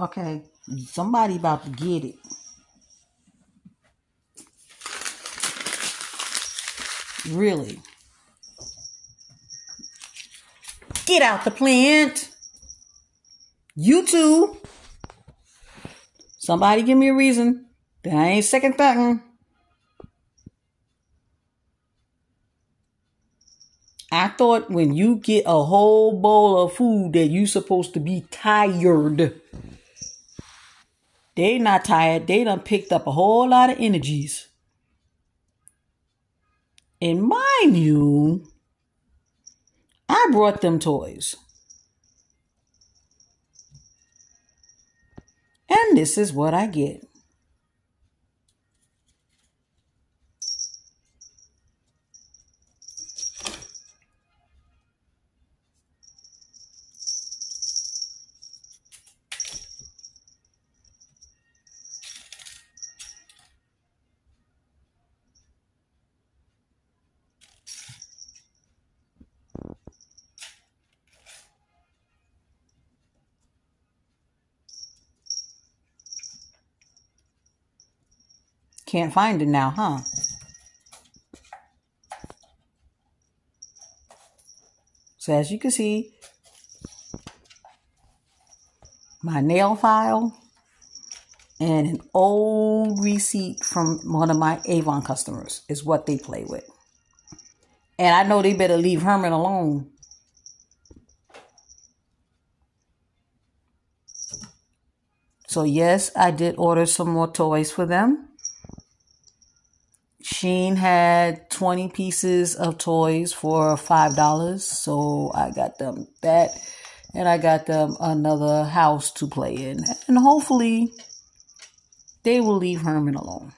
Okay, somebody about to get it. Really? Get out the plant. You too. Somebody give me a reason. That I ain't second thoughting. I thought when you get a whole bowl of food that you supposed to be tired. They not tired. They done picked up a whole lot of energies. And mind you, I brought them toys. And this is what I get. Can't find it now, huh? So as you can see, my nail file and an old receipt from one of my Avon customers is what they play with. And I know they better leave Herman alone. So yes, I did order some more toys for them. Shein had 20 pieces of toys for $5. So I got them that. And I got them another house to play in. And hopefully they will leave Herman alone.